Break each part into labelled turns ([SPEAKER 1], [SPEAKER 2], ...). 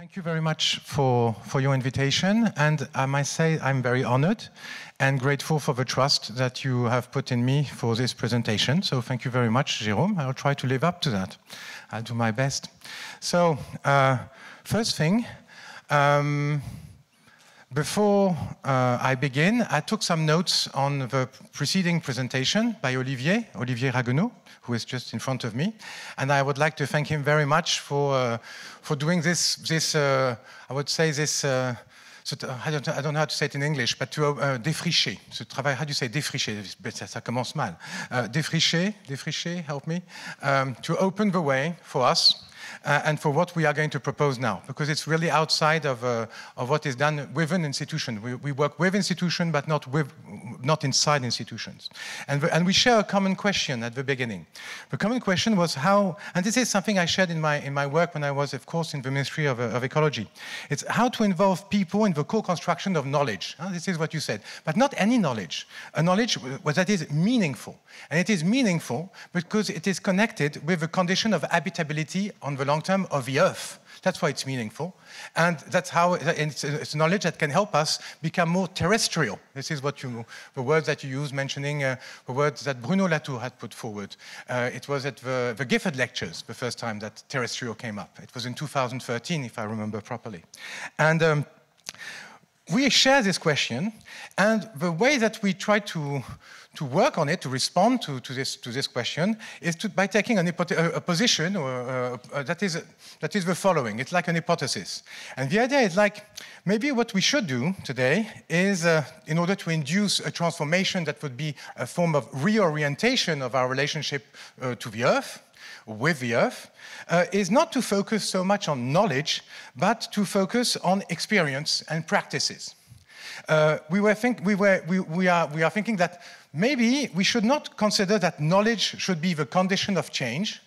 [SPEAKER 1] Thank you very much for, for your invitation. And I must say, I'm very honored and grateful for the trust that you have put in me for this presentation. So thank you very much, Jérôme. I'll try to live up to that. I'll do my best. So, uh, first thing, um, before uh, I begin, I took some notes on the preceding presentation by Olivier, Olivier Ragueneau, who is just in front of me. And I would like to thank him very much for, uh, for doing this, this uh, I would say this, uh, I, don't, I, don't, know how to say it in English, but to uh, défricher, ce travail, how do you say défricher? Ça, ça commence mal. Uh, défricher, défricher, help me, um, to open the way for us uh, and for what we are going to propose now, because it's really outside of, uh, of what is done within institutions. We, we work with institutions, but not, with, not inside institutions. And, and we share a common question at the beginning. The common question was how, and this is something I shared in my, in my work when I was, of course, in the Ministry of, uh, of Ecology. It's how to involve people in the co-construction of knowledge. This is what you said, but not any knowledge. A knowledge that is meaningful. And it is meaningful because it is connected with the condition of habitability on the long term of the Earth. That's why it's meaningful. And that's how it's, it's knowledge that can help us become more terrestrial. This is what you, the words that you use, mentioning uh, the words that Bruno Latour had put forward. Uh, it was at the, the Gifford Lectures the first time that terrestrial came up. It was in 2013, if I remember properly. And um, we share this question, and the way that we try to to work on it, to respond to, to, this, to this question, is to, by taking a, a, position or, uh, uh, that, is, that is the following. It's like an hypothesis. And the idea is like, maybe what we should do today is, uh, in order to induce a transformation that would be a form of reorientation of our relationship uh, to the Earth, with the Earth, uh, is not to focus so much on knowledge, but to focus on experience and practices. Uh, we, were think, we, were, we, we, are, we are thinking that maybe we should not consider that knowledge should be the condition of change,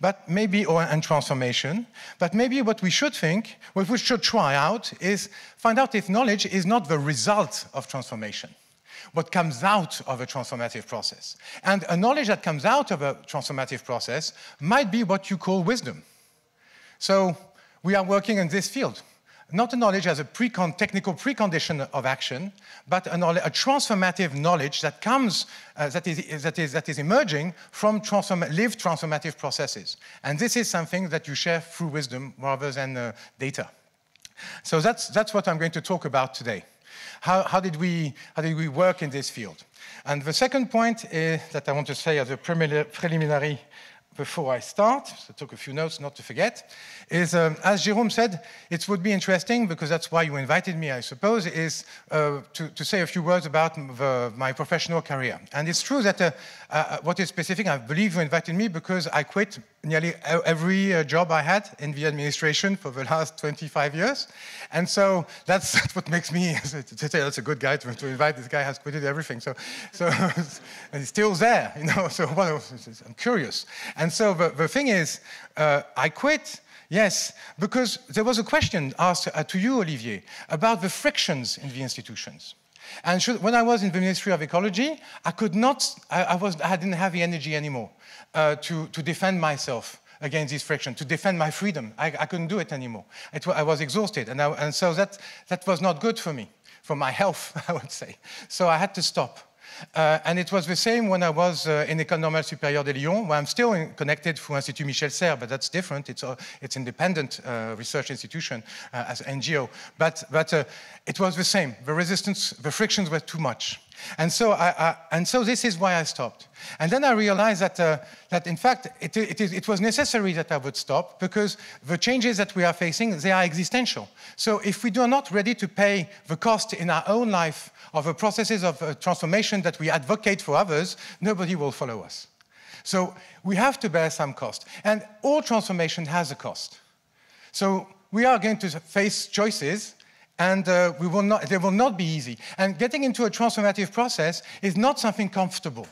[SPEAKER 1] but maybe, or and transformation, but maybe what we should think, what we should try out is find out if knowledge is not the result of transformation, what comes out of a transformative process. And a knowledge that comes out of a transformative process might be what you call wisdom. So we are working in this field not a knowledge as a technical precondition of action, but a, a transformative knowledge that comes, uh, that, is, that, is, that is emerging from transform lived transformative processes. And this is something that you share through wisdom rather than uh, data. So that's, that's what I'm going to talk about today. How, how, did we, how did we work in this field? And the second point is, that I want to say as a preliminary before I start, so I took a few notes not to forget, is, um, as Jérôme said, it would be interesting, because that's why you invited me, I suppose, is uh, to, to, say a few words about the, my professional career. And it's true that uh, uh, what is specific, I believe you invited me because I quit nearly every uh, job I had in the administration for the last 25 years. And so that's, that's what makes me, to say that's a good guy to, to, invite, this guy has quitted everything. So, so and he's still there, you know, so well, I'm curious. And so the, the thing is, uh, I quit Yes, because there was a question asked uh, to you, Olivier, about the frictions in the institutions. And should, when I was in the Ministry of Ecology, I could not, I, I, was, I didn't have the energy anymore uh, to, to defend myself against this friction, to defend my freedom. I, I couldn't do it anymore. It, I was exhausted, and, I, and so that, that was not good for me, for my health, I would say. So I had to stop. Uh, and it was the same when I was uh, in École Normale Supérieure de Lyon, where I'm still in, connected to Institut Michel Serres, but that's different. It's an it's independent uh, research institution uh, as NGO. But, but uh, it was the same. The resistance, the frictions were too much. And so, I, I, and so this is why I stopped. And then I realized that, uh, that in fact, it, it, it, was necessary that I would stop because the changes that we are facing, they are existential. So if we are not ready to pay the cost in our own life of the processes of uh, transformation that we advocate for others, nobody will follow us. So we have to bear some cost. And all transformation has a cost. So we are going to face choices and uh, will not, they will not be easy. And getting into a transformative process is not something comfortable.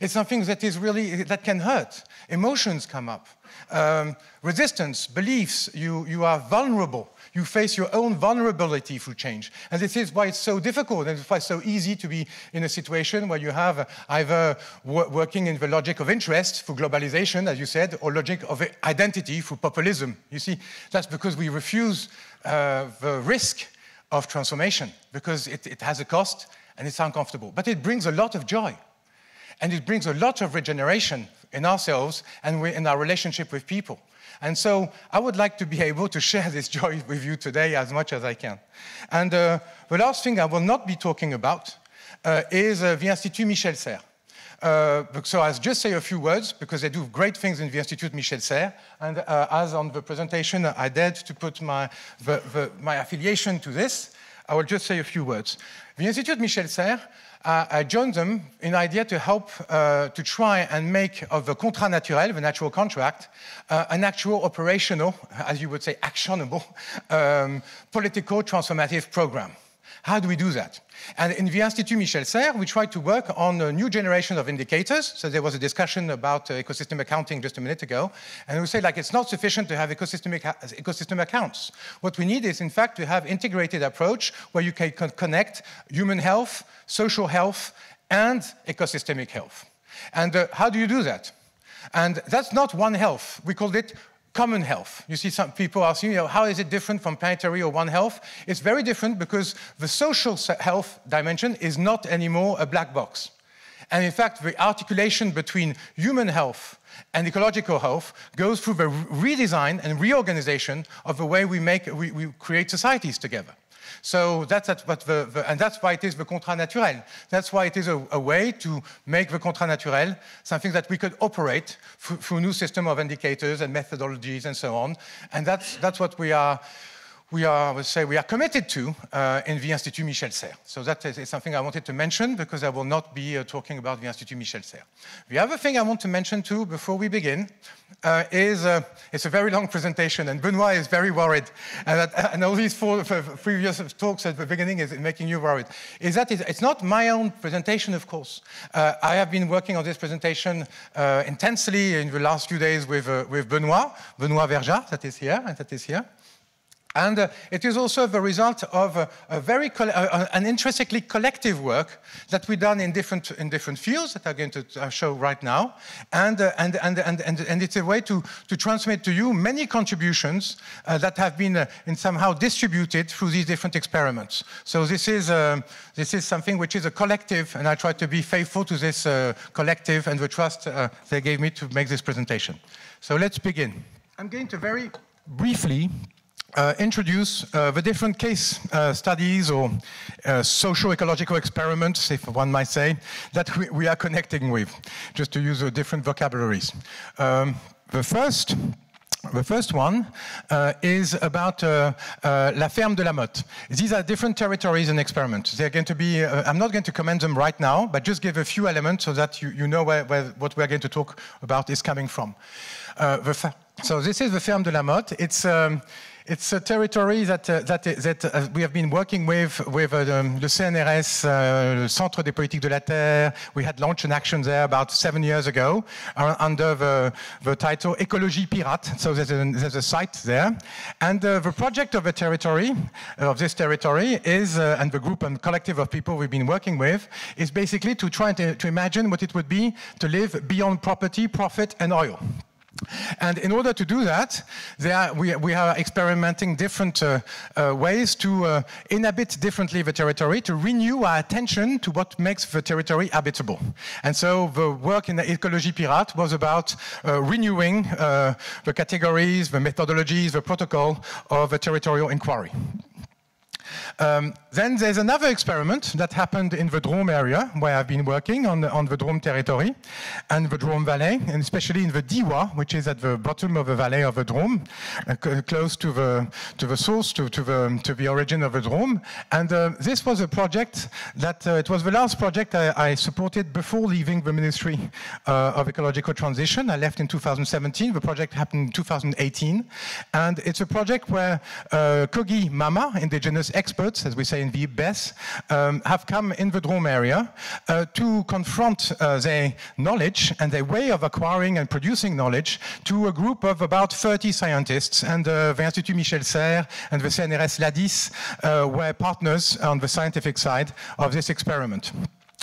[SPEAKER 1] It's something that is really, that can hurt. Emotions come up. Um, resistance, beliefs, you, you are vulnerable. You face your own vulnerability through change. And this is why it's so difficult and it's why it's so easy to be in a situation where you have either working in the logic of interest through globalization, as you said, or logic of identity through populism. You see, that's because we refuse uh, the risk of transformation because it, it has a cost and it's uncomfortable. But it brings a lot of joy. And it brings a lot of regeneration in ourselves and in our relationship with people. And so I would like to be able to share this joy with you today as much as I can. And uh, the last thing I will not be talking about uh, is uh, the Institut Michel Serres. Uh, so I'll just say a few words because they do great things in the Institute Michel Serres. And uh, as on the presentation, I dared to put my, the, the, my affiliation to this. I will just say a few words. The Institute Michel Serres uh, I joined them in idea to help uh, to try and make of the contrat naturel, the natural contract, uh, an actual operational, as you would say, actionable um, political transformative program. How do we do that? And in the Institut Michel Serres, we tried to work on a new generation of indicators. So there was a discussion about uh, ecosystem accounting just a minute ago. And we say, like, it's not sufficient to have ecosystem, ecosystem accounts. What we need is, in fact, to have integrated approach where you can connect human health, social health, and ecosystemic health. And uh, how do you do that? And that's not one health. We called it common health. You see some people asking, you know, how is it different from planetary or One Health? It's very different because the social health dimension is not anymore a black box. And in fact, the articulation between human health and ecological health goes through the redesign and reorganization of the way we, make, we, we create societies together. So that's, what the, the, and that's why it is the contrat naturel. That's why it is a, a way to make the contrat naturel something that we could operate through new system of indicators and methodologies and so on. And that's, that's what we are we are, I would say, we are committed to uh, in the Institut Michel Serres. So that is, something I wanted to mention because I will not be uh, talking about the Institut Michel Serres. The other thing I want to mention too before we begin uh, is uh, it's a very long presentation and Benoit is very worried and, that, and all these four previous talks at the beginning is making you worried. Is that it's not my own presentation, of course. Uh, I have been working on this presentation uh, intensely in the last few days with, with Benoit, Benoit Verjat, that is here and that is here. And uh, it is also the result of a, a very uh, an intrinsically collective work that we've done in different, in different fields that I'm going to uh, show right now. And, uh, and, and, and, and, and, it's a way to, to transmit to you many contributions uh, that have been uh, in somehow distributed through these different experiments. So this is, um, this is something which is a collective, and I try to be faithful to this collective and the trust they gave me to make this presentation. So let's begin. I'm going to very briefly uh, introduce uh, the different case uh, studies or uh, socio-ecological experiments, if one might say, that we, we, are connecting with, just to use different vocabularies. Um, the first the first one uh, is about uh, uh, La Ferme de la Motte. These are different territories and experiments. They're going to be, uh, I'm not going to comment them right now, but just give a few elements so that you, you know where, where, what we're going to talk about is coming from. Uh, so this is the Ferme de la Motte. It's, um, it's a territory that, uh, that, that uh, we have been working with, with uh, um, the CNRS, uh, Centre des Politiques de la Terre. We had launched an action there about seven years ago uh, under the, the title Ecologie Pirate. So there's a, there's a site there. And uh, the project of the territory, of this territory, is, and the group and collective of people we've been working with, is basically to try to, to imagine what it would be to live beyond property, profit, and oil. And in order to do that, are, we, we, are experimenting different uh, uh, ways to uh, inhabit differently the territory, to renew our attention to what makes the territory habitable. And so the work in the Ecologie Pirate was about uh, renewing uh, the categories, the methodologies, the protocol of a territorial inquiry. Um, then there's another experiment that happened in the Drôme area, where I've been working on the, on the Drôme territory and the Drôme Valley, and especially in the Diois, which is at the bottom of the valley of the Drôme, uh, close to the, to the source, to, to, the, to the origin of the Drôme. And uh, this was a project that, uh, it was the last project I, I supported before leaving the Ministry uh, of Ecological Transition. I left in 2017. The project happened in 2018. And it's a project where uh, Kogi Mama, indigenous experts, as we say in the um, have come in the Drôme area uh, to confront uh, their knowledge and their way of acquiring and producing knowledge to a group of about 30 scientists. And uh, the Institut Michel Serres and the CNRS LADYSS uh, were partners on the scientific side of this experiment.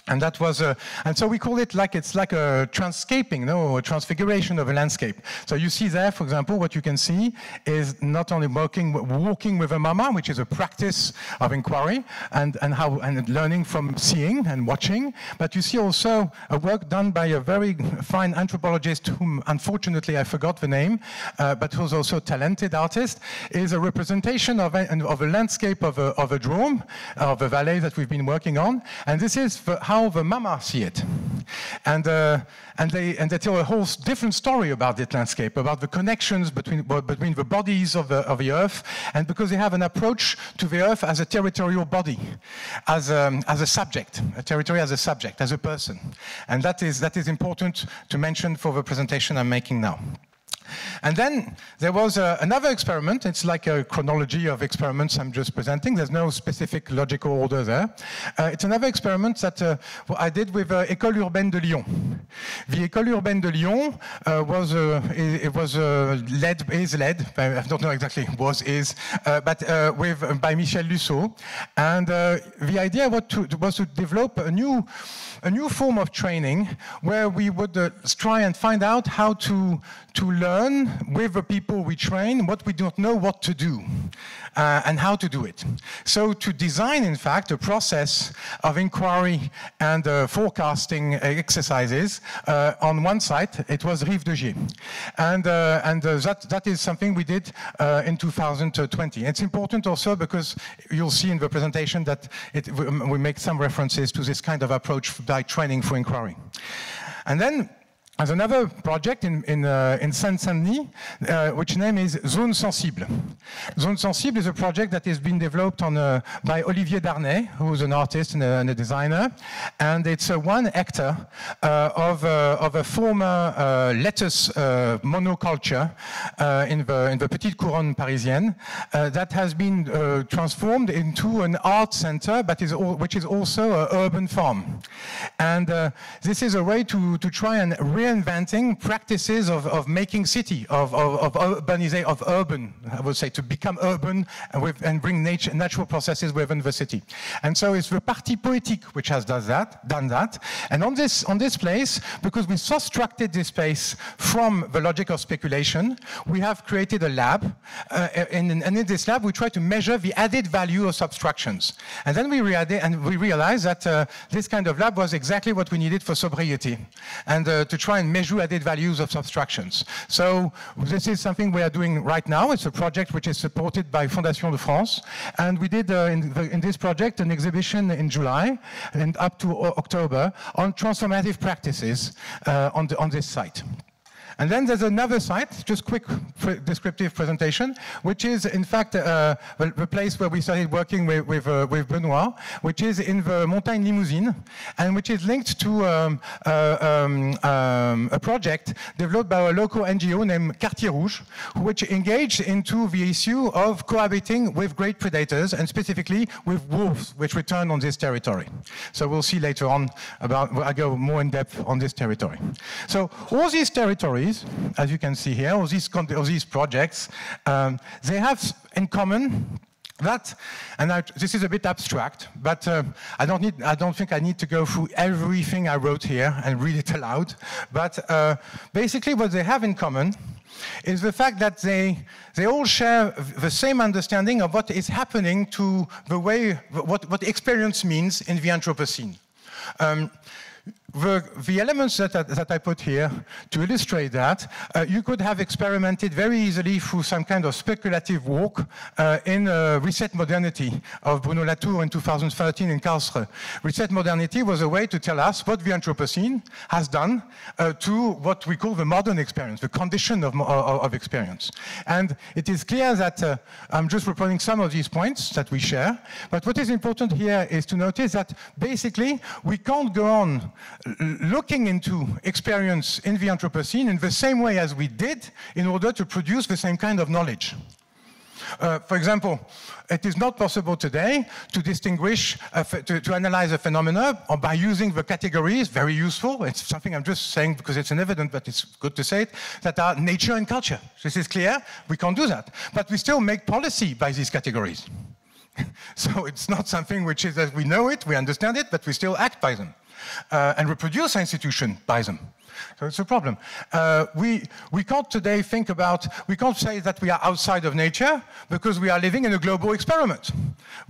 [SPEAKER 1] And that was, a, and so we call it like it's like a transcaping, no, a transfiguration of a landscape. So you see there, for example, what you can see is not only walking, walking with a mama, which is a practice of inquiry and, and how and learning from seeing and watching, but you see also a work done by a very fine anthropologist, whom unfortunately I forgot the name, uh, but who's also a talented artist, is a representation of a, of a landscape of a, of a Drôme, of a valley that we've been working on, and this is how how the Mama see it. And, uh, and, they, and they tell a whole different story about that landscape, about the connections between, between the bodies of the, of the Earth, and because they have an approach to the Earth as a territorial body, as a, um, as a subject, a territory as a subject, as a person. And that is, that is important to mention for the presentation I'm making now. And then there was uh, another experiment. It's like a chronology of experiments I'm just presenting. There's no specific logical order there. Uh, it's another experiment that uh, I did with uh, École Urbaine de Lyon. The École Urbaine de Lyon uh, was it, it, was led is led I don't know exactly was is but with by Michel Lussault, and the idea was to, was to develop a new a new form of training where we would try and find out how to, to learn with the people we train what we don't know what to do uh, and how to do it. So to design, in fact, a process of inquiry and uh, forecasting exercises uh, on one site, it was Rive de Gier. And, uh, and uh, that, that is something we did in 2020. It's important also because you'll see in the presentation that it, we make some references to this kind of approach by training for inquiry. And then there's another project in, in, uh, in Seine-Saint-Denis, uh, which name is Zone Sensible. Zone Sensible is a project that has been developed on, uh, by Olivier Darné, who's an artist and a, and a designer. And it's uh, one hectare uh, of, uh, of a former lettuce monoculture in, the, in the Petite Couronne Parisienne that has been transformed into an art center, but is all, which is also an urban farm. And this is a way to, to try and reinventing practices of, of making city, of, of, of urbanization, of urban, I would say, to become urban and, with, and bring nature, natural processes within the city. And so it's the Parti Poétique which has done that, done that. And on this, on this place, because we subtracted this space from the logic of speculation, we have created a lab. Uh, and, and, in this lab, we try to measure the added value of subtractions. And then we, re and we realized that uh, this kind of lab was exactly what we needed for sobriety. And uh, to try try and measure added values of subtractions. So this is something we are doing right now. It's a project which is supported by Fondation de France. And we did uh, in, the, in, this project an exhibition in July and up to October on transformative practices uh, on, the, on this site. And then there's another site, just quick descriptive presentation, which is in fact uh, the place where we started working with, with, uh, with, Benoit, which is in the Montagne Limousine, and which is linked to um, uh, um, um, a project developed by a local NGO named Quartier Rouge, which engaged into the issue of cohabiting with great predators, and specifically with wolves, which return on this territory. So we'll see later on about, I go more in depth on this territory. So all these territories as you can see here, all these, all these projects, um, they have in common that, and I, this is a bit abstract, but uh, I, don't need, I don't think I need to go through everything I wrote here and read it aloud. But uh, basically what they have in common is the fact that they, they all share the same understanding of what is happening to the way, what, what experience means in the Anthropocene. Um, the, the elements that, that, I put here to illustrate that, uh, you could have experimented very easily through some kind of speculative walk uh, in uh, Reset Modernity of Bruno Latour in 2013 in Karlsruhe. Reset Modernity was a way to tell us what the Anthropocene has done uh, to what we call the modern experience, the condition of, of, experience. And it is clear that uh, I'm just reporting some of these points that we share, but what is important here is to notice that basically we can't go on looking into experience in the Anthropocene in the same way as we did in order to produce the same kind of knowledge. Uh, for example, it is not possible today to distinguish, to, to, analyze a phenomena by using the categories, very useful. It's something I'm just saying because it's an evidence, but it's good to say it, that are nature and culture. This is clear. We can't do that. But we still make policy by these categories. so it's not something which is that we know it, we understand it, but we still act by them. Uh, and reproduce our institution by them. So it's a problem. Uh, we, we can't today think about, we can't say that we are outside of nature because we are living in a global experiment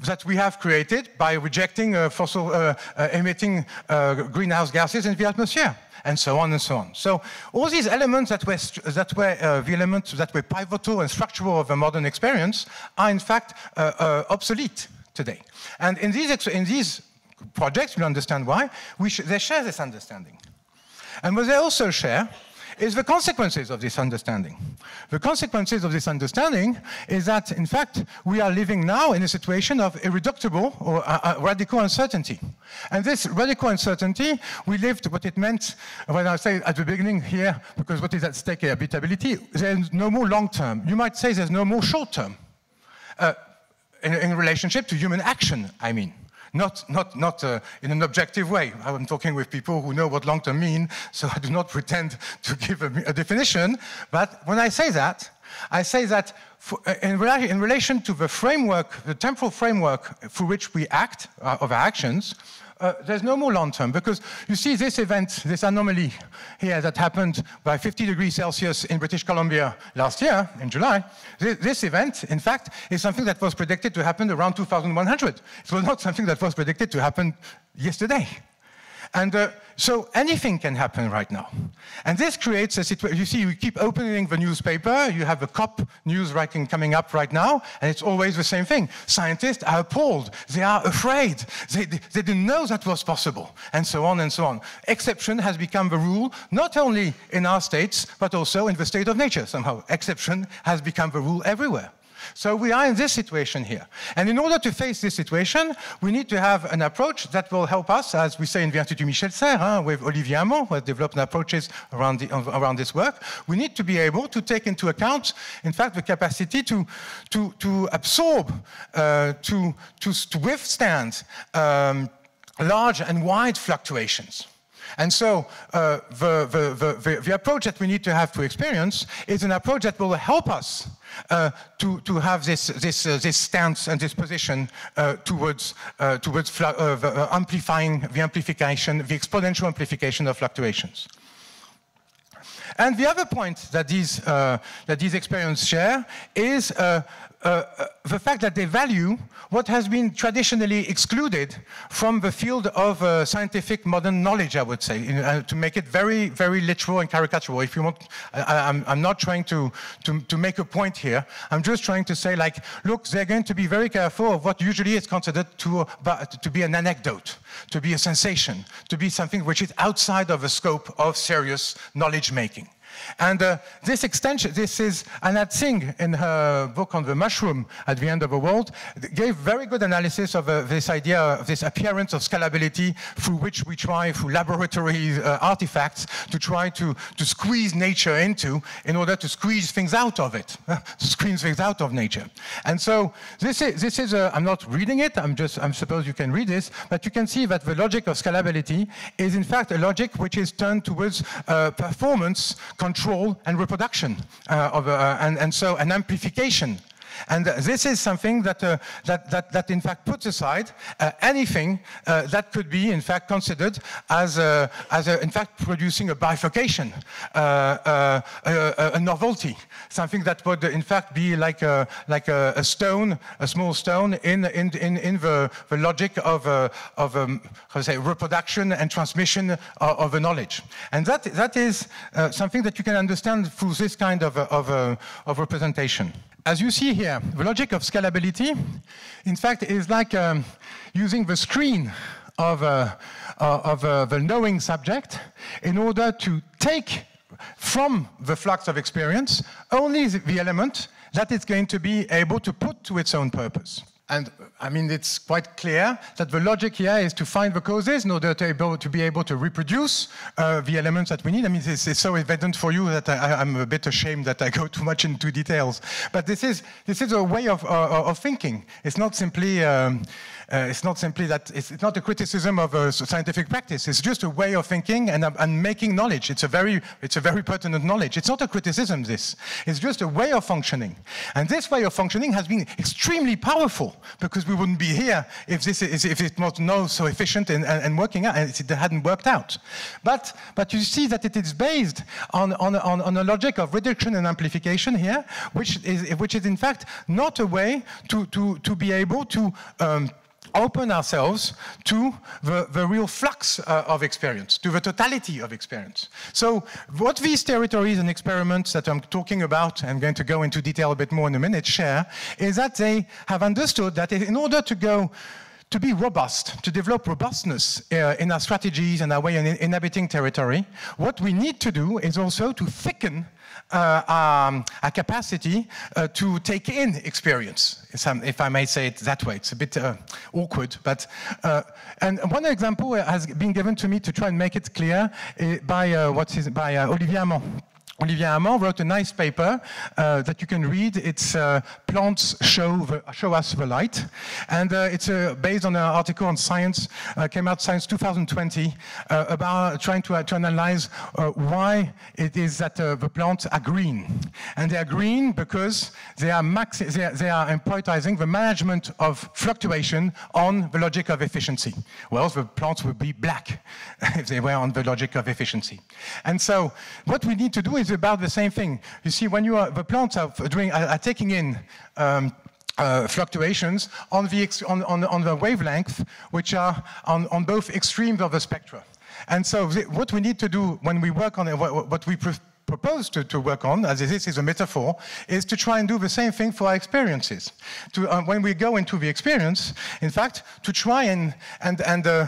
[SPEAKER 1] that we have created by rejecting uh, fossil, uh, uh emitting uh, greenhouse gases in the atmosphere and so on and so on. So all these elements that were, that were uh, the elements that were pivotal and structural of a modern experience are in fact obsolete today. And in these, in these projects, you'll understand why, sh they share this understanding. And what they also share is the consequences of this understanding. The consequences of this understanding is that, in fact, we are living now in a situation of irreducible or uh, uh, radical uncertainty. And this radical uncertainty, we lived what it meant when I say at the beginning here, because what is at stake here, habitability, there's no more long term. You might say there's no more short term. Uh, in, in relationship to human action, I mean not, not, not uh, in an objective way. I'm talking with people who know what long-term mean, so I do not pretend to give a, a definition. But when I say that, I say that for, uh, in, rela in, relation to the framework, the temporal framework through which we act, uh, of our actions, uh, there's no more long term because you see this event, this anomaly here that happened by 50 degrees Celsius in British Columbia last year in July. This, this, event, in fact, is something that was predicted to happen around 2100. It was not something that was predicted to happen yesterday. And uh, so anything can happen right now. And this creates a situation, you see, you keep opening the newspaper, you have a COP news writing coming up right now, and it's always the same thing. Scientists are appalled, they are afraid, they, they, they didn't know that was possible, and so on and so on. Exception has become the rule, not only in our states, but also in the state of nature somehow. Exception has become the rule everywhere. So we are in this situation here. And in order to face this situation, we need to have an approach that will help us, as we say in the Institut Michel Serres, with Olivier Hamant, who has developed approaches around, the, around this work. We need to be able to take into account, in fact, the capacity to, to, to absorb, uh, to, to, to withstand um, large and wide fluctuations. And so uh, the, the, the, the, approach that we need to have to experience is an approach that will help us uh, to, to have this, this, uh, this stance and this position uh, towards, uh, towards uh, amplifying the amplification, the exponential amplification of fluctuations. And the other point that these, that these experiments share is uh, uh, the fact that they value what has been traditionally excluded from the field of uh, scientific modern knowledge, I would say, in, uh, to make it very, very literal and caricatural. If you want, I, am not trying to, to, to, make a point here. I'm just trying to say, like, look, they're going to be very careful of what usually is considered to, to be an anecdote, to be a sensation, to be something which is outside of the scope of serious knowledge making. And uh, this extension, this is Anna Tsing in her book on the mushroom at the end of the world, gave very good analysis of uh, this idea, of this appearance of scalability through which we try, through laboratory uh, artifacts, to try to, to squeeze nature into in order to squeeze things out of it, to squeeze things out of nature. And so this is, this is a, I'm not reading it, I'm just, I suppose you can read this, but you can see that the logic of scalability is in fact a logic which is turned towards uh, performance control and reproduction, uh, of, uh, and, and so an amplification and this is something that, uh, that, that, that, in fact, puts aside uh, anything uh, that could be, in fact, considered as, a, as a, in fact, producing a bifurcation, uh, uh, a, a, novelty, something that would, in fact, be like a, like a, a stone, a small stone in, in, in, in the, the logic of, uh, of um, how to say, reproduction and transmission of, of a knowledge. And that, that is something that you can understand through this kind of, of, of representation as you see here, the logic of scalability, in fact, is like um, using the screen of, uh, uh, of uh, the knowing subject in order to take from the flux of experience only the element that it's going to be able to put to its own purpose. And I mean, it's quite clear that the logic here is to find the causes in order to, able, to be able to reproduce uh, the elements that we need. I mean, it's, it's so evident for you that I, am a bit ashamed that I go too much into details. But this is, this is a way of, uh, of thinking. It's not simply um, uh, it's not simply that, it's, it's, not a criticism of a scientific practice. It's just a way of thinking and, and making knowledge. It's a, very, it's a very pertinent knowledge. It's not a criticism, this. It's just a way of functioning. And this way of functioning has been extremely powerful because we wouldn't be here if, this is, if it was not so efficient and, and, and working out, and it hadn't worked out. But, but you see that it is based on, on, on, on a logic of reduction and amplification here, which is, which is in fact not a way to, to, to be able to um, open ourselves to the, the real flux uh, of experience, to the totality of experience. So what these territories and experiments that I'm talking about, I'm going to go into detail a bit more in a minute, share, is that they have understood that in order to go to be robust, to develop robustness uh, in our strategies and our way of inhabiting territory, what we need to do is also to thicken uh, um, a capacity uh, to take in experience, if I may say it that way. It's a bit uh, awkward, but and one example has been given to me to try and make it clear by what is by Olivier Hamant. Olivier Hamant wrote a nice paper uh, that you can read. It's uh, Plants Show, the, show Us the Light. And uh, it's uh, based on an article on Science, uh, came out Science 2020, uh, about trying to, to analyze why it is that the plants are green. And they are green because they are, max they are, they are prioritizing the management of fluctuation on the logic of efficiency. Well, the plants would be black if they were on the logic of efficiency. And so what we need to do is is about the same thing. You see, when you are, the plants are, doing, are, are taking in um, uh, fluctuations on the, on, on, on, the wavelength, which are on, on both extremes of the spectra. And so what we need to do when we work on it, what, what we propose to, to, work on, as this is a metaphor, is to try and do the same thing for our experiences. To, uh, when we go into the experience, in fact, to try and, and, and uh,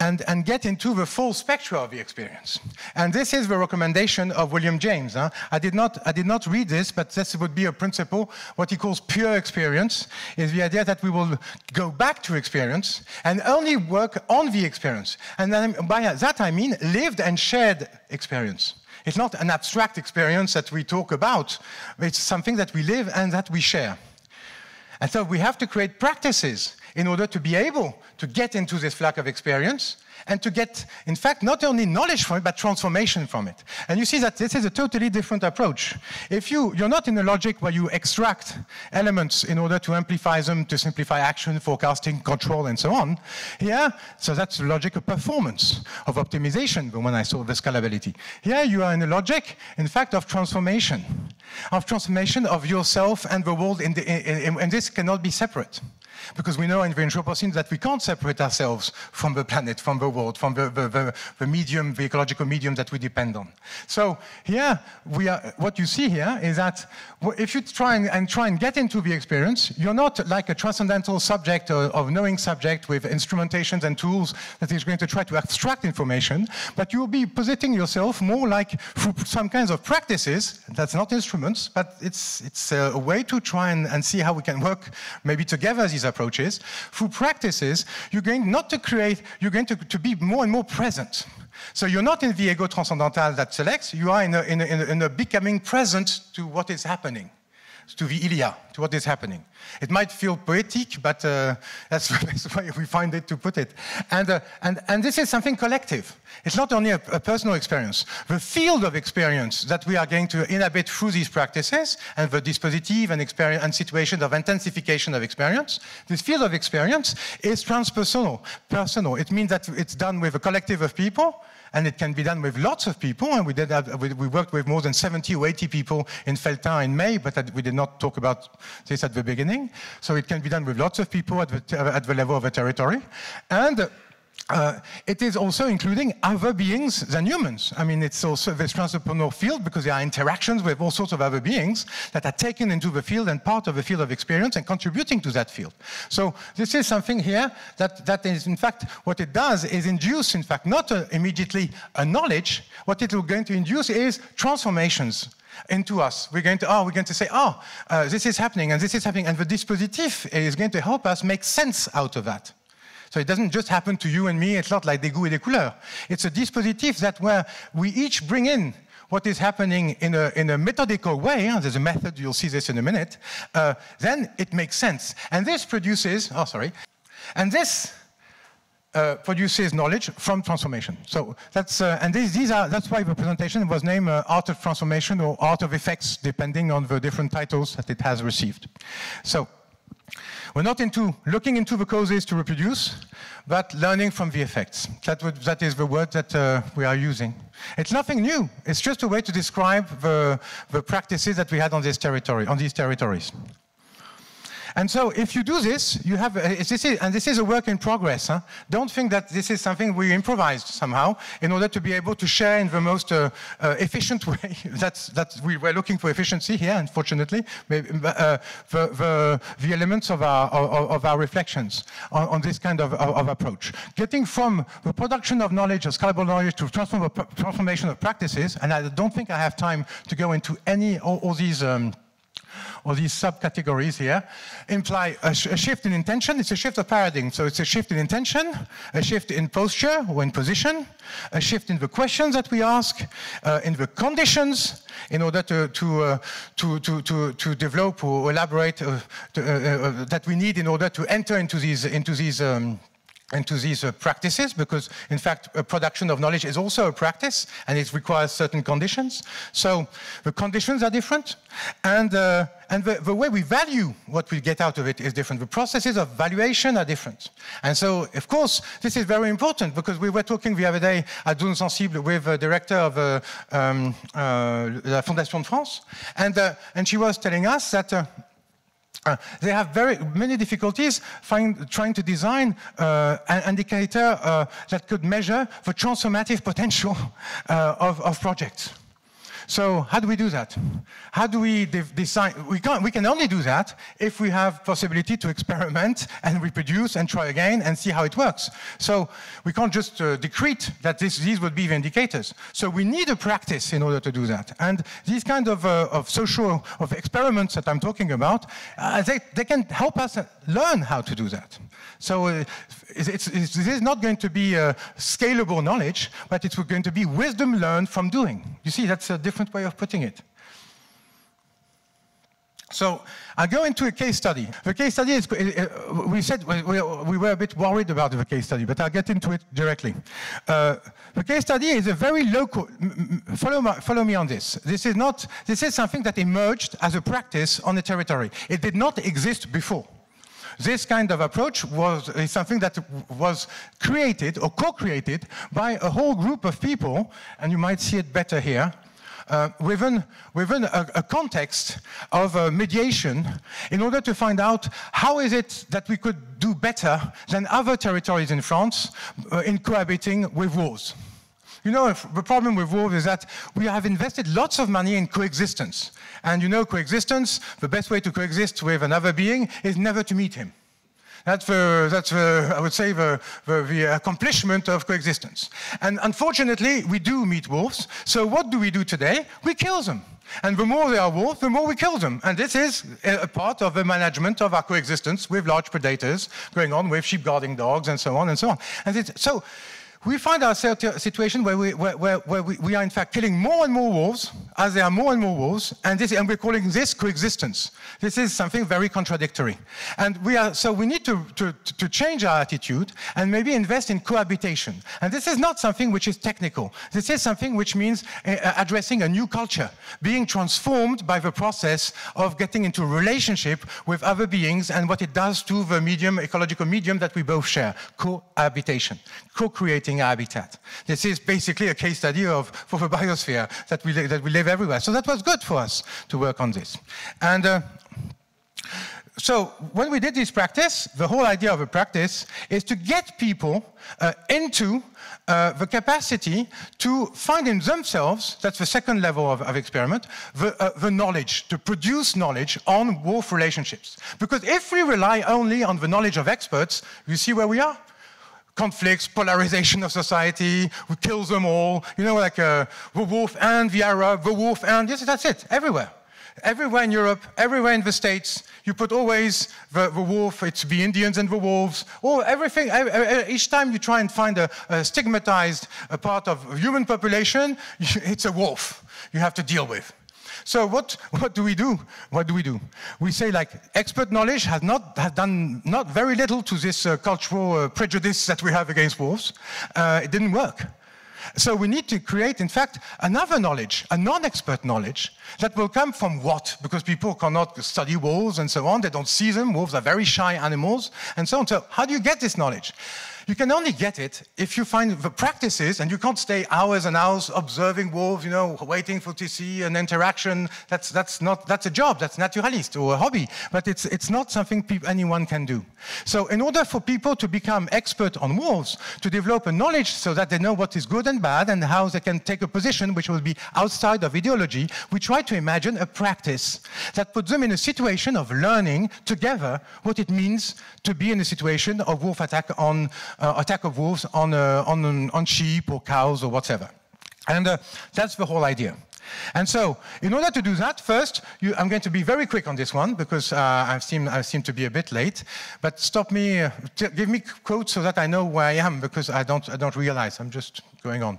[SPEAKER 1] and, and get into the full spectrum of the experience. And this is the recommendation of William James. Huh? I, did not, I did not read this, but this would be a principle. What he calls pure experience is the idea that we will go back to experience and only work on the experience. And then by that I mean lived and shared experience. It's not an abstract experience that we talk about, it's something that we live and that we share. And so we have to create practices in order to be able to get into this flux of experience and to get, in fact, not only knowledge from it, but transformation from it. And you see that this is a totally different approach. If you, you're not in a logic where you extract elements in order to amplify them, to simplify action, forecasting, control, and so on. Here, so that's the logic of performance, of optimization, when I saw the scalability. Here you are in a logic, in fact, of transformation, of transformation of yourself and the world, in the, in, in, and this cannot be separate because we know in the Anthropocene that we can't separate ourselves from the planet, from the world, from the, the, the, the medium, the ecological medium that we depend on. So here, we are, what you see here is that if you try and, and try and get into the experience, you're not like a transcendental subject or, of knowing subject with instrumentations and tools that is going to try to abstract information, but you'll be positing yourself more like through some kinds of practices, that's not instruments, but it's, it's a way to try and, and see how we can work maybe together these approaches, through practices, you're going not to create, you're going to, to be more and more present. So you're not in the ego transcendental that selects, you are in a, in a, in a becoming present to what is happening to the Ilia, to what is happening. It might feel poetic, but uh, that's the best way we find it to put it. And, uh, and, and this is something collective. It's not only a, a, personal experience. The field of experience that we are going to inhabit through these practices and the dispositive and, experience, and situations of intensification of experience, this field of experience is transpersonal, personal. It means that it's done with a collective of people and it can be done with lots of people. And we did have, we, we worked with more than 70 or 80 people in Felletin in May, but we did not talk about this at the beginning. So it can be done with lots of people at the, at the level of a territory. And uh, it is also including other beings than humans. I mean, it's also this transpersonal field because there are interactions with all sorts of other beings that are taken into the field and part of the field of experience and contributing to that field. So this is something here that, that is, in fact, what it does is induce, in fact, not a, immediately a knowledge. What it is going to induce is transformations into us. We're going to, oh, we're going to say, oh, uh, this is happening and this is happening, and the dispositif is going to help us make sense out of that. So it doesn't just happen to you and me. It's not like des goûts et des couleurs. It's a dispositif that where we each bring in what is happening in a, in a methodical way, there's a method, you'll see this in a minute, uh, then it makes sense. And this produces, oh, sorry, and this uh, produces knowledge from transformation. So that's, uh, and these, these, are, that's why the presentation was named uh, Art of Transformation or Art of Effects, depending on the different titles that it has received. So we're not into looking into the causes to reproduce, but learning from the effects. That, would, that is the word that uh, we are using. It's nothing new. It's just a way to describe the, the practices that we had on this territory, on these territories. And so if you do this, you have, this is, and this is a work in progress. Huh? Don't think that this is something we improvised somehow in order to be able to share in the most uh, uh, efficient way. that's, that's, we were looking for efficiency here, unfortunately, Maybe, uh, the, the, the, elements of our, of, of our reflections on, on, this kind of, of, of, approach. Getting from the production of knowledge, of scalable knowledge, to transform, transformation of practices, and I don't think I have time to go into any, all, all these um, or these subcategories here, imply a, sh a, shift in intention. It's a shift of paradigm. So it's a shift in intention, a shift in posture or in position, a shift in the questions that we ask, uh, in the conditions in order to, to, uh, to, to, to, to, develop or elaborate uh, to, uh, uh, that we need in order to enter into these, into these um, into these uh, practices because in fact production of knowledge is also a practice and it requires certain conditions. So the conditions are different and uh, and the, the, way we value what we get out of it is different. The processes of valuation are different. And so of course this is very important because we were talking the other day at Zone Sensible with the director of uh, um, uh, la Fondation de France and uh, and she was telling us that uh, they have very many difficulties find, trying to design uh, an indicator uh, that could measure the transformative potential uh, of, of projects. So how do we do that? How do we design? We, can't, we can only do that if we have possibility to experiment and reproduce and try again and see how it works. So we can't just uh, decrete that this, these would be the indicators. So we need a practice in order to do that. And these kind of, uh, of social of experiments that I'm talking about, uh, they, they can help us learn how to do that. So uh, it's, it's, this is not going to be a scalable knowledge, but it's going to be wisdom learned from doing. You see, that's a different way of putting it. So I'll go into a case study. The case study is, uh, we said we, we, were a bit worried about the case study, but I'll get into it directly. Uh, the case study is a very local, follow, follow me on this. This is not, this is something that emerged as a practice on the territory. It did not exist before. This kind of approach was something that was created or co-created by a whole group of people, and you might see it better here, uh, within, within a, a, context of uh, mediation in order to find out how is it that we could do better than other territories in France uh, in cohabiting with wolves. You know, the problem with wolves is that we have invested lots of money in coexistence. And you know, coexistence, the best way to coexist with another being is never to meet him. That's, the, that's the, I would say, the, the, the, accomplishment of coexistence. And unfortunately, we do meet wolves. So what do we do today? We kill them. And the more they are wolves, the more we kill them. And this is a part of the management of our coexistence with large predators going on with sheep guarding dogs and so on and so on. And so we find ourselves in a situation where, we, where, where, where we, we, are in fact killing more and more wolves as there are more and more wolves, and, this, and we're calling this coexistence. This is something very contradictory. And we are, so we need to, to, to change our attitude and maybe invest in cohabitation. And this is not something which is technical. This is something which means uh, addressing a new culture, being transformed by the process of getting into relationship with other beings and what it does to the medium, ecological medium that we both share, cohabitation, co-creating habitat. This is basically a case study of, for the biosphere that we, that we live everywhere. So that was good for us to work on this. And uh, so when we did this practice, the whole idea of a practice is to get people uh, into uh, the capacity to find in themselves, that's the second level of, of experiment, the, uh, the, knowledge, to produce knowledge on wolf relationships. Because if we rely only on the knowledge of experts, you see where we are? Conflicts, polarization of society, we kill them all, you know, like uh, the wolf and the Arab, the wolf and, yes, that's it, everywhere. Everywhere in Europe, everywhere in the States, you put always the, the wolf, it's the Indians and the wolves, or everything. Each time you try and find a, a stigmatized a part of human population, it's a wolf you have to deal with. So what, what do we do? What do we do? We say like expert knowledge has not has done not very little to this uh, cultural uh, prejudice that we have against wolves. Uh, it didn't work. So we need to create, in fact, another knowledge, a non-expert knowledge that will come from what? Because people cannot study wolves and so on. They don't see them. Wolves are very shy animals and so on. So how do you get this knowledge? You can only get it if you find the practices, and you can't stay hours and hours observing wolves, you know, waiting for to see an interaction. That's, that's, not, that's a job, that's naturalist or a hobby, but it's, it's not something anyone can do. So in order for people to become expert on wolves, to develop a knowledge so that they know what is good and bad and how they can take a position which will be outside of ideology, we try to imagine a practice that puts them in a situation of learning together what it means to be in a situation of wolf attack on uh, attack of wolves on, uh, on, on sheep or cows or whatever. And uh, that's the whole idea. And so, in order to do that, first, you, I'm going to be very quick on this one because uh, I, seem, I seem to be a bit late. But stop me, uh, give me quotes so that I know where I am because I don't, I don't realize. I'm just going on.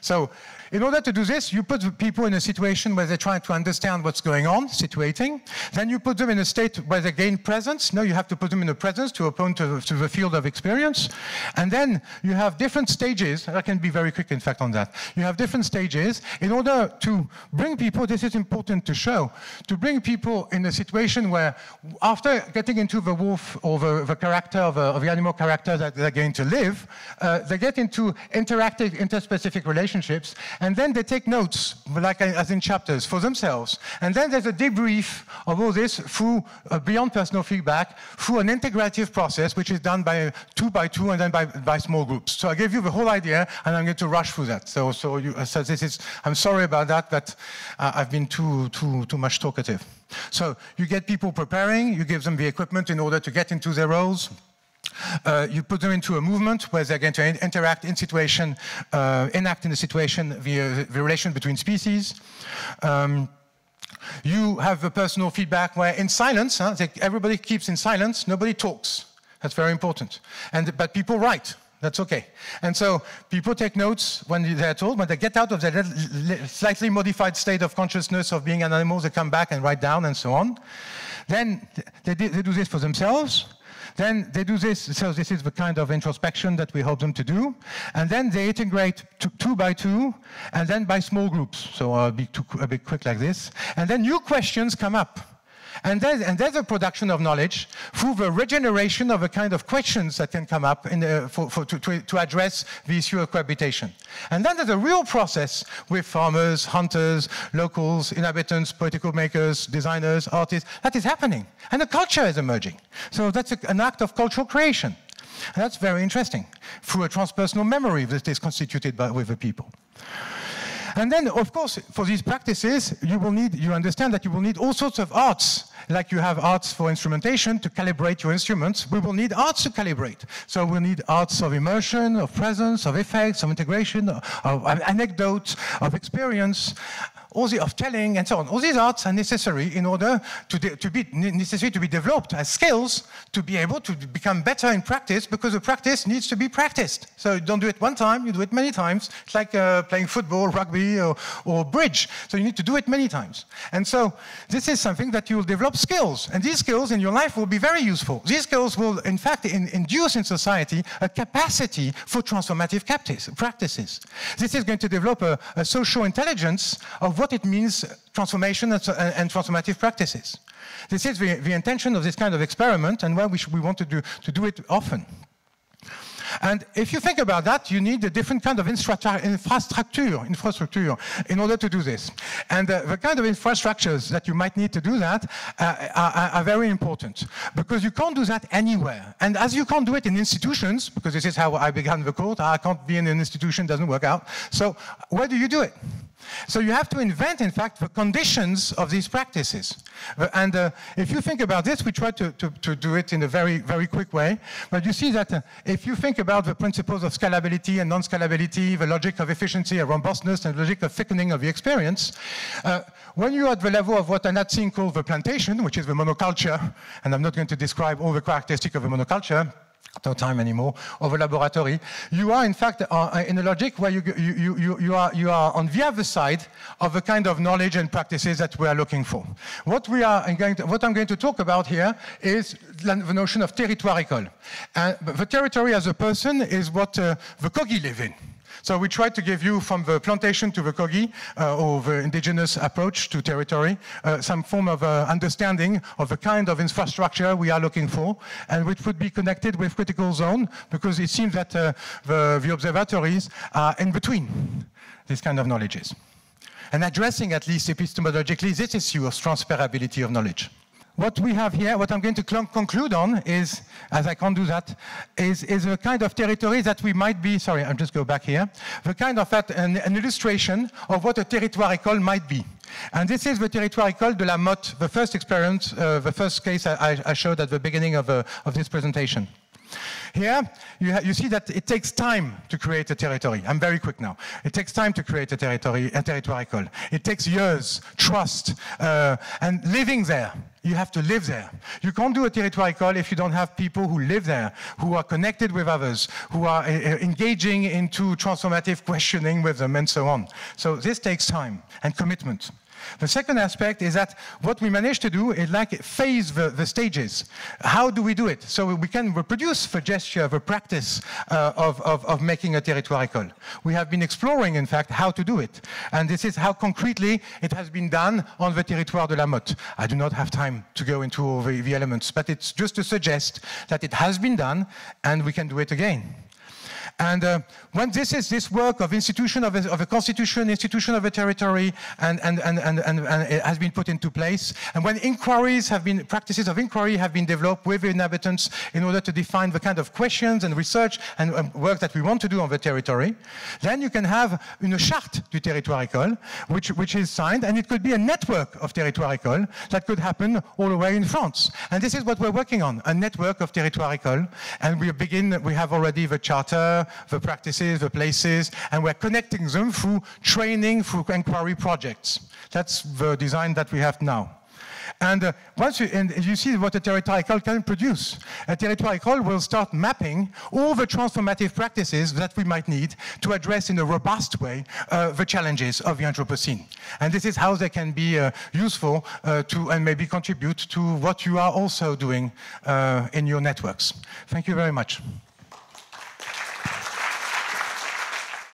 [SPEAKER 1] So, in order to do this, you put people in a situation where they're trying to understand what's going on, situating. Then you put them in a state where they gain presence. No, you have to put them in a presence to open to, to the field of experience. And then you have different stages. I can be very quick, in fact, on that. You have different stages in order to bring people, this is important to show, to bring people in a situation where after getting into the wolf or the, the character of, a, of, the animal character that they're going to live, uh, they get into interactive, interspecific relationships and then they take notes, like as in chapters, for themselves. And then there's a debrief of all this through uh, beyond personal feedback, through an integrative process, which is done by two by two and then by, by small groups. So I gave you the whole idea, and I'm going to rush through that. So, so, you, so this is, I'm sorry about that, but uh, I've been too, too, too much talkative. So you get people preparing, you give them the equipment in order to get into their roles. Uh, you put them into a movement where they're going to interact in situation, uh, enact in the situation the, the relation between species. Um, you have the personal feedback where in silence, huh, they, everybody keeps in silence, nobody talks. That's very important. And, but people write. That's okay. And so people take notes when they're told, when they get out of their slightly modified state of consciousness of being an animal, they come back and write down and so on. Then they, they do this for themselves. Then they do this, so this is the kind of introspection that we hope them to do. And then they integrate two by two, and then by small groups. So I'll be too, a bit quick like this. And then new questions come up. And there's, and there's a production of knowledge through the regeneration of a kind of questions that can come up the, for, for, to, to, to, address the issue of cohabitation. And then there's a real process with farmers, hunters, locals, inhabitants, political makers, designers, artists, that is happening. And a culture is emerging. So that's a, an act of cultural creation. And that's very interesting, through a transpersonal memory that is constituted by, with the people. And then, of course, for these practices, you will need, you understand that you will need all sorts of arts, like you have arts for instrumentation to calibrate your instruments. We will need arts to calibrate. So we'll need arts of immersion, of presence, of effects, of integration, of, of anecdotes, of experience all the of telling and so on. All these arts are necessary in order to, to be necessary to be developed as skills to be able to become better in practice because the practice needs to be practiced. So don't do it one time, you do it many times. It's like uh, playing football, rugby, or, or bridge. So you need to do it many times. And so this is something that you will develop skills. And these skills in your life will be very useful. These skills will, in fact, in, induce in society a capacity for transformative practices. This is going to develop a, a social intelligence of what it means transformation and, and transformative practices. This is the, the, intention of this kind of experiment and why we, we want to do, to do it often. And if you think about that, you need a different kind of infrastructure, infrastructure in order to do this. And uh, the kind of infrastructures that you might need to do that uh, are, are, very important because you can't do that anywhere. And as you can't do it in institutions, because this is how I began the course, I can't be in an institution, doesn't work out. So where do you do it? So you have to invent, in fact, the conditions of these practices. And uh, if you think about this, we try to, to, to, do it in a very, very quick way. But you see that uh, if you think about the principles of scalability and non-scalability, the logic of efficiency and robustness, and the logic of thickening of the experience, uh, when you're at the level of what Anna Tsing called the plantation, which is the monoculture, and I'm not going to describe all the characteristics of a monoculture, no time anymore, of a laboratory. You are, in fact, uh, in a logic where you, you, you, you, are, you are on the other side of the kind of knowledge and practices that we are looking for. What, we are going to, what I'm going to talk about here is the notion of territorial. And the territory as a person is what uh, the Kogi live in. So we tried to give you from the plantation to the Kogi, uh, or the indigenous approach to territory, uh, some form of uh, understanding of the kind of infrastructure we are looking for, and which would be connected with critical zone, because it seems that uh, the, the observatories are in between these kind of knowledges. And addressing at least epistemologically this issue of transferability of knowledge what we have here, what I'm going to conclude on is, as I can't do that, is, is a kind of territory that we might be, sorry, I'll just go back here, the kind of that, an, an illustration of what a territoire école might be. And this is the territoire école de la Motte, the first experiment, uh, the first case I, I, showed at the beginning of, uh, of this presentation. Here, you, you, see that it takes time to create a territory. I'm very quick now. It takes time to create a territory, a. It takes years, trust, uh, and living there. You have to live there. You can't do a territoire école if you don't have people who live there, who are connected with others, who are uh, uh, engaging into transformative questioning with them, and so on. So this takes time and commitment. The second aspect is that what we managed to do is like phase the, the stages. How do we do it? So we can reproduce the gesture, the practice uh, of, of, of, making a territoire école. We have been exploring, in fact, how to do it. And this is how concretely it has been done on the territoire de la Motte. I do not have time to go into all the, the elements, but it's just to suggest that it has been done and we can do it again. And uh, when this is this work of institution of a, of a, constitution, institution of a territory, and, and, and, and, and, it has been put into place, and when inquiries have been, practices of inquiry have been developed with the inhabitants in order to define the kind of questions and research and um, work that we want to do on the territory, then you can have une charte du territoire école, which, which is signed, and it could be a network of territoire école that could happen all the way in France. And this is what we're working on, a network of territoire école, and we begin, we have already the charter, the practices, the places, and we're connecting them through training, through inquiry projects. That's the design that we have now. And uh, once you, and you see what a territoire école can produce. A territoire école will start mapping all the transformative practices that we might need to address in a robust way uh, the challenges of the Anthropocene. And this is how they can be uh, useful uh, to and maybe contribute to what you are also doing uh, in your networks. Thank you very much.